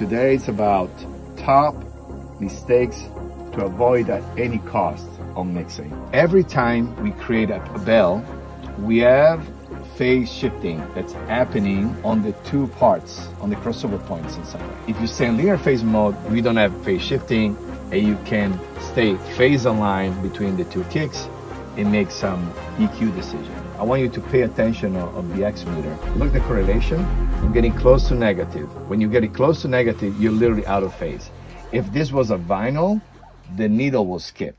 Today it's about top mistakes to avoid at any cost on mixing. Every time we create a bell, we have phase shifting that's happening on the two parts, on the crossover points inside. If you stay in linear phase mode, we don't have phase shifting and you can stay phase aligned between the two kicks and make some EQ decision. I want you to pay attention of, the X meter. Look the correlation. I'm getting close to negative. When you get it close to negative, you're literally out of phase. If this was a vinyl, the needle will skip.